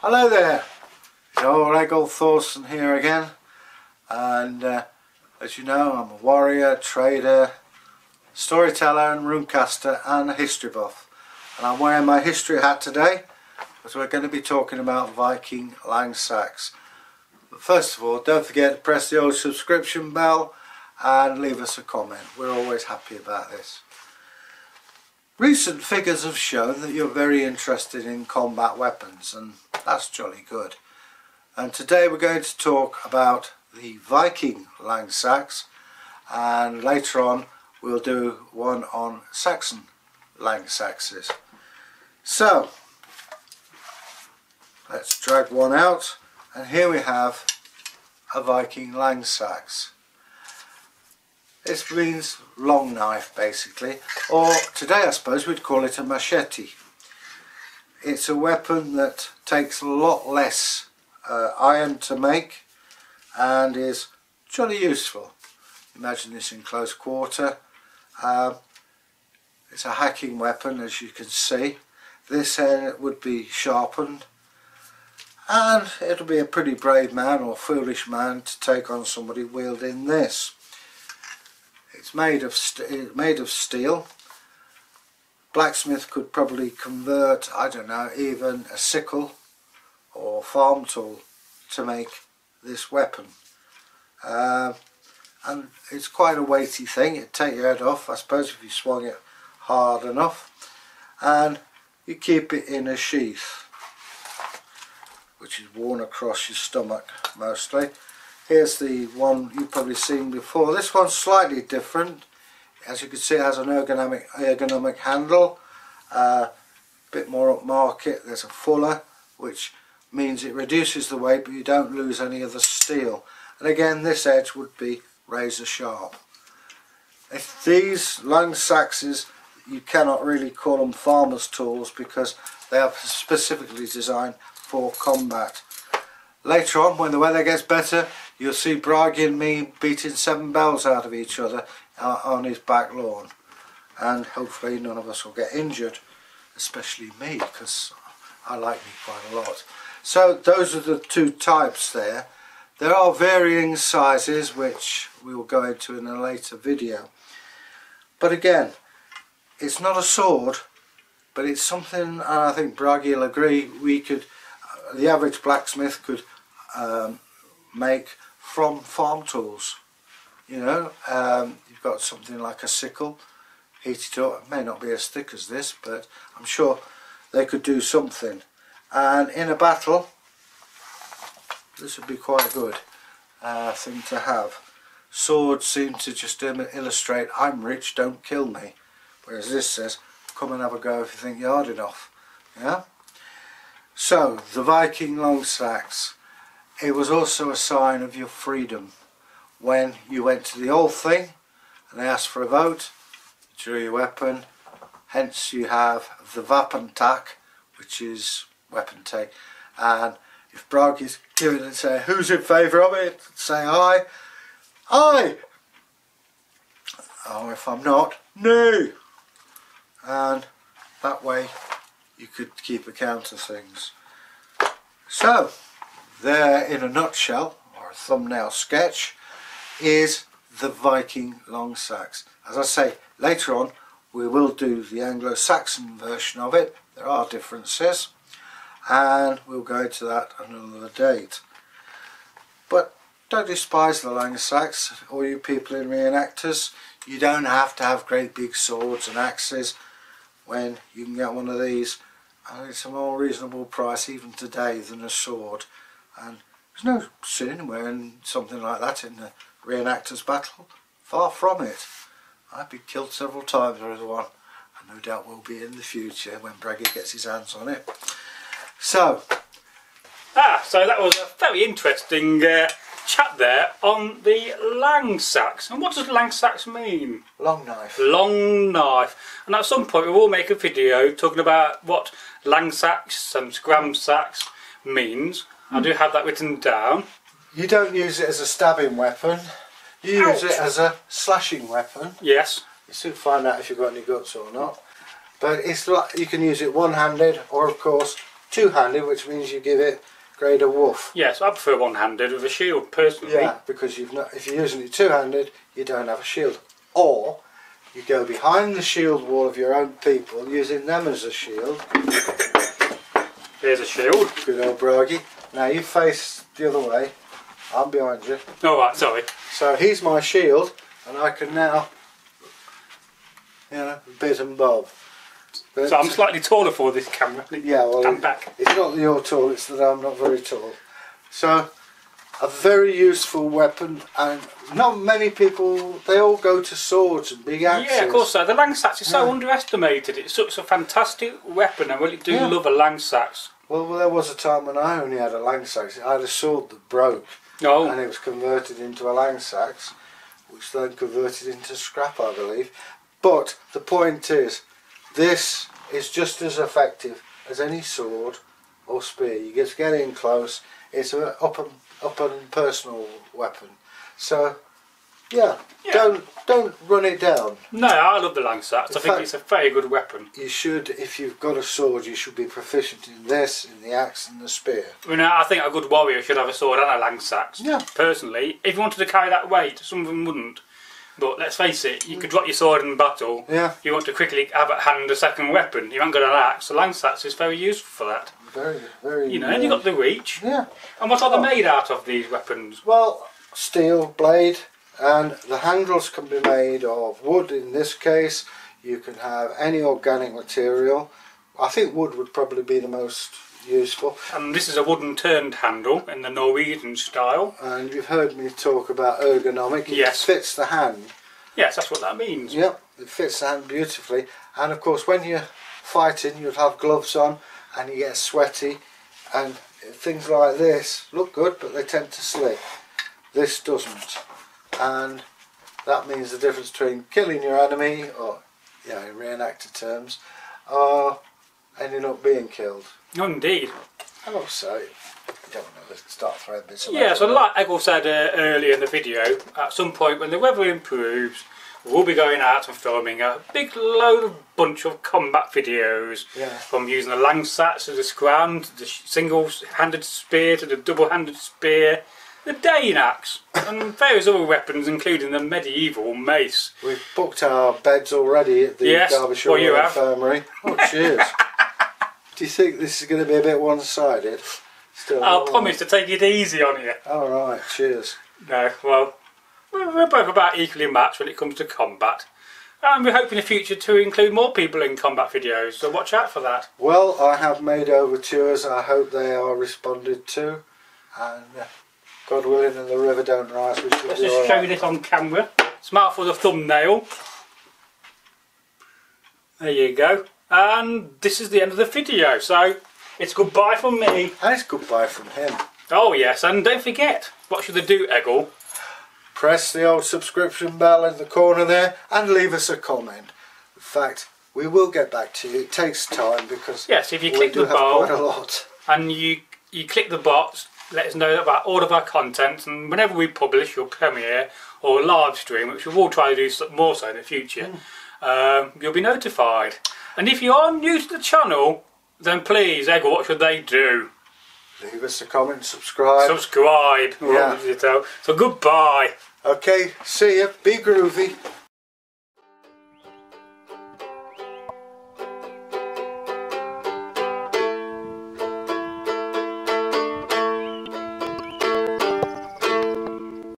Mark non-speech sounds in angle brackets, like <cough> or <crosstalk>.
Hello there, old Egil Thorsson here again and uh, as you know I'm a warrior, trader, storyteller and runecaster and a history buff and I'm wearing my history hat today because we're going to be talking about Viking Langseax. But first of all don't forget to press the old subscription bell and leave us a comment, we're always happy about this. Recent figures have shown that you're very interested in combat weapons and that's jolly good. And today we're going to talk about the Viking Langseax and later on we'll do one on Saxon Langseaxes. So let's drag one out and here we have a Viking Langseax. This means long knife basically, or today I suppose we'd call it a machete. It's a weapon that takes a lot less uh, iron to make and is jolly useful. Imagine this in close quarter. Um, it's a hacking weapon as you can see. This end would be sharpened and it'll be a pretty brave man or foolish man to take on somebody wielding this. It's made of made of steel. Blacksmith could probably convert, I don't know, even a sickle or farm tool to make this weapon. Uh, and it's quite a weighty thing, it'd take your head off, I suppose if you swung it hard enough. And you keep it in a sheath, which is worn across your stomach mostly. Here's the one you've probably seen before. This one's slightly different. As you can see it has an ergonomic, ergonomic handle. A uh, bit more upmarket. There's a fuller which means it reduces the weight but you don't lose any of the steel. And again this edge would be razor sharp. If these Langseaxes you cannot really call them farmer's tools because they are specifically designed for combat. Later on when the weather gets better you'll see Bragi and me beating seven bells out of each other on his back lawn. And hopefully none of us will get injured especially me because I like me quite a lot. So those are the two types there. There are varying sizes which we will go into in a later video. But again it's not a sword but it's something and I think Bragi will agree we could the average blacksmith could um, make from farm tools you know um, you've got something like a sickle heated up. It may not be as thick as this but I'm sure they could do something. And in a battle this would be quite a good uh, thing to have. Swords seem to just illustrate I'm rich don't kill me. Whereas this says come and have a go if you think you're hard enough. Yeah? So the Viking long seax it was also a sign of your freedom when you went to the old thing and asked for a vote, drew your weapon, hence you have the Wapentake, which is weapon take, and if Bragi is given and say who's in favour of it, say aye, aye, or if I'm not, no, and that way you could keep account of things. So, there in a nutshell, or a thumbnail sketch, is the Viking long seax. As I say, later on we will do the Anglo-Saxon version of it. There are differences and we'll go into that another date. But don't despise the Langseax, all you people in reenactors. You don't have to have great big swords and axes when you can get one of these and it's a more reasonable price even today than a sword and there's no sin in wearing something like that in the reenactors battle. Far from it. I've been killed several times with one and no doubt will be in the future when Bragi gets his hands on it. So ah so that was a very interesting uh, chat there on the Langseax and what does Langseax mean? long knife. Long knife. And at some point we will make a video talking about what Langseax and Scramseax means. I do have that written down. You don't use it as a stabbing weapon. You Ouch. use it as a slashing weapon. Yes. You soon find out if you've got any guts or not. But it's like you can use it one-handed or of course two-handed, which means you give it greater woof. Yes, I prefer one-handed with a shield personally. Yeah, because you've not. If you're using it two-handed, you don't have a shield. Or you go behind the shield wall of your own people, using them as a shield. Here's a shield. Good old Bragi. Now you face the other way. I'm behind you. All right, sorry. So he's my shield, and I can now, you know, bit and bob. But, So I'm slightly taller for this camera. yeah, well, I'm back. it's not that you're tall; it's that I'm not very tall. So, a very useful weapon, and not many people. They all go to swords and big axes. Yeah, of course. So the Langseax is so Yeah. underestimated. It's such a fantastic weapon. I really do Yeah. love a Langseax. Well, well, there was a time when I only had a langseax. I had a sword that broke, Oh, and it was converted into a langseax, which then converted into scrap, I believe. But the point is, this is just as effective as any sword or spear. You just get in close. It's an up and up and personal weapon. So, yeah, Yeah. don't don't run it down. no, I love the Langseax. I think fact- it's a very good weapon. You should, if you've got a sword, you should be proficient in this, in the axe, and the spear. I mean, I think a good warrior should have a sword and a Langseax. Yeah. Personally, if you wanted to carry that weight, some of them wouldn't. But let's face it, you could drop your sword in battle. Yeah. You want to quickly have at hand a second weapon. You haven't got an axe. The Langseax is very useful for that. Very, very. You know, and you got the reach. Yeah. And what are they Oh. made out of these weapons? Well, steel blade, and the handles can be made of wood. In this case, you can have any organic material. I think wood would probably be the most useful. And this is a wooden turned handle in the Norwegian style. And you've heard me talk about ergonomic. It Yes. fits the hand. Yes, that's what that means. Yep, it fits the hand beautifully. And of course, when you're fighting, you'll have gloves on, and you get sweaty, and things like this look good, but they tend to slip. This doesn't, and that means the difference between killing your enemy, or yeah, in reenacted terms, or ending up being killed. Oh, indeed. And also, you don't want to start throwing bits. Yeah, so like Egil said uh, earlier in the video, at some point when the weather improves, we'll be going out and filming a big load of bunch of combat videos. Yeah. From using the Langseax to the Scram, to the single-handed spear, to the double-handed spear, the Dane axe, and various other weapons, including the medieval mace. We've booked our beds already at the Yes, Derbyshire well, you Royal have. Infirmary. Oh, <laughs> cheers. Do you think this is going to be a bit one-sided? Still, I'll promise to take it easy on you. All right, cheers. No, well, we're we're both about equally matched when it comes to combat. And we hope in the future to include more people in combat videos, so watch out for that. Well, I have made overtures. I hope they are responded to, and uh, God willing, and the river don't rise, we should Let's just show right. you this on camera. Smart for the thumbnail. There you go. And this is the end of the video, so it's goodbye from me. And it's goodbye from him. Oh yes, and don't forget, what should they do, Egil? Press the old subscription bell in the corner there, and leave us a comment. In fact, we will get back to you. It takes time because Yes, if you click the bell quite a lot. and you you click the box, let us know about all of our content, and whenever we publish or premiere or live stream, which we will try to do more so in the future, um, you'll be notified. And if you are new to the channel, then please, Egil, what should they do? Leave us a comment, subscribe. Subscribe. Yeah. So goodbye. Okay, see you. Be groovy.